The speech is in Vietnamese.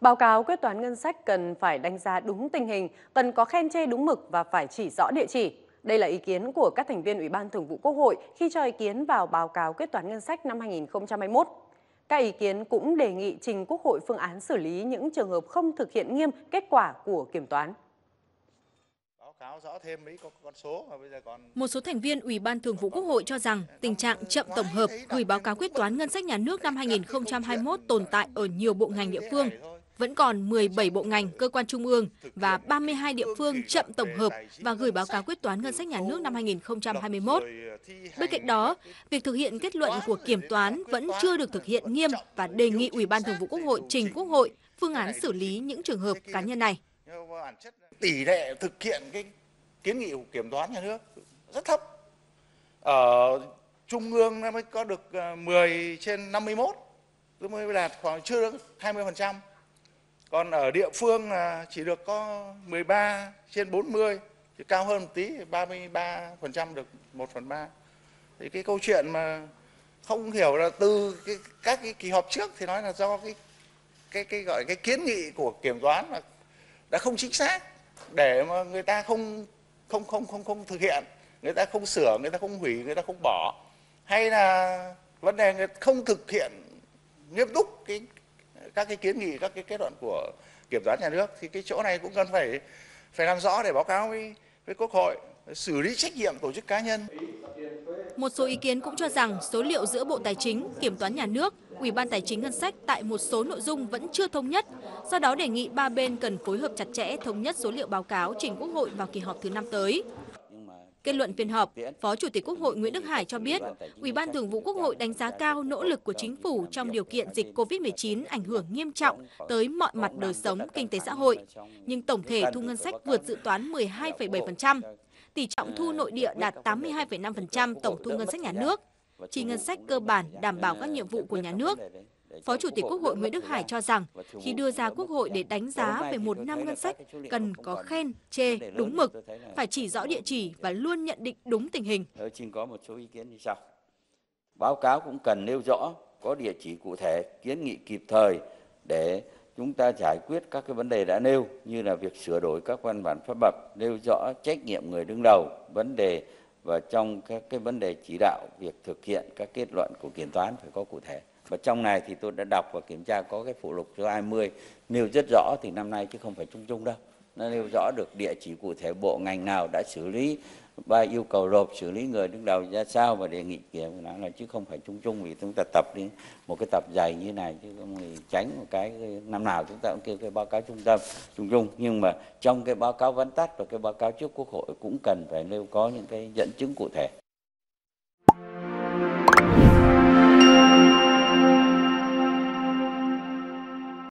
Báo cáo quyết toán ngân sách cần phải đánh giá đúng tình hình, cần có khen chê đúng mực và phải chỉ rõ địa chỉ. Đây là ý kiến của các thành viên Ủy ban Thường vụ Quốc hội khi cho ý kiến vào báo cáo quyết toán ngân sách năm 2021. Các ý kiến cũng đề nghị trình Quốc hội phương án xử lý những trường hợp không thực hiện nghiêm kết quả của kiểm toán. Một số thành viên Ủy ban Thường vụ Quốc hội cho rằng tình trạng chậm tổng hợp gửi báo cáo quyết toán ngân sách nhà nước năm 2021 tồn tại ở nhiều bộ ngành địa phương vẫn còn 17 bộ ngành, cơ quan trung ương và 32 địa phương chậm tổng hợp và gửi báo cáo quyết toán ngân sách nhà nước năm 2021. Bên cạnh đó, việc thực hiện kết luận của kiểm toán vẫn chưa được thực hiện nghiêm và đề nghị Ủy ban Thường vụ Quốc hội trình Quốc hội phương án xử lý những trường hợp cá nhân này. Tỷ lệ thực hiện cái kiến nghị của kiểm toán nhà nước rất thấp. Ở trung ương nó mới có được ờ, 10 trên 51, tức mới đạt khoảng chưa được 20% còn ở địa phương là chỉ được có 13 trên 40 thì cao hơn một tí 33% được 1 phần 3 thì cái câu chuyện mà không hiểu là từ cái, các cái kỳ họp trước thì nói là do cái cái cái gọi cái kiến nghị của kiểm toán là đã không chính xác để mà người ta không không không không không thực hiện người ta không sửa người ta không hủy người ta không bỏ hay là vấn đề người không thực hiện nghiêm túc cái các cái kiến nghị các cái kết luận của kiểm toán nhà nước thì cái chỗ này cũng cần phải phải làm rõ để báo cáo với với quốc hội xử lý trách nhiệm tổ chức cá nhân. Một số ý kiến cũng cho rằng số liệu giữa Bộ Tài chính, Kiểm toán Nhà nước, Ủy ban Tài chính Ngân sách tại một số nội dung vẫn chưa thống nhất. Do đó đề nghị ba bên cần phối hợp chặt chẽ thống nhất số liệu báo cáo trình Quốc hội vào kỳ họp thứ năm tới. Kết luận phiên họp, Phó Chủ tịch Quốc hội Nguyễn Đức Hải cho biết, Ủy ban Thường vụ Quốc hội đánh giá cao nỗ lực của chính phủ trong điều kiện dịch COVID-19 ảnh hưởng nghiêm trọng tới mọi mặt đời sống, kinh tế xã hội. Nhưng tổng thể thu ngân sách vượt dự toán 12,7%, tỷ trọng thu nội địa đạt 82,5% tổng thu ngân sách nhà nước, chi ngân sách cơ bản đảm bảo các nhiệm vụ của nhà nước, Phó Chủ tịch Quốc hội Nguyễn Đức Hải cho rằng khi đưa ra Quốc hội để đánh giá về một năm ngân sách cần có khen, chê, đúng mực, phải chỉ rõ địa chỉ và luôn nhận định đúng tình hình. Xin có một số ý kiến như sau. Báo cáo cũng cần nêu rõ có địa chỉ cụ thể, kiến nghị kịp thời để chúng ta giải quyết các cái vấn đề đã nêu như là việc sửa đổi các văn bản pháp luật, nêu rõ trách nhiệm người đứng đầu, vấn đề và trong các cái vấn đề chỉ đạo việc thực hiện các kết luận của kiểm toán phải có cụ thể. Và trong này thì tôi đã đọc và kiểm tra có cái phụ lục số 20 nêu rất rõ thì năm nay chứ không phải chung chung đâu. Nó nêu rõ được địa chỉ cụ thể bộ ngành nào đã xử lý và yêu cầu nộp xử lý người đứng đầu ra sao và đề nghị kiểm nó là chứ không phải chung chung vì chúng ta tập đi một cái tập dày như này chứ không thì tránh một cái năm nào chúng ta cũng kêu cái báo cáo trung tâm, chung chung. Nhưng mà trong cái báo cáo vắn tắt và cái báo cáo trước quốc hội cũng cần phải nêu có những cái dẫn chứng cụ thể.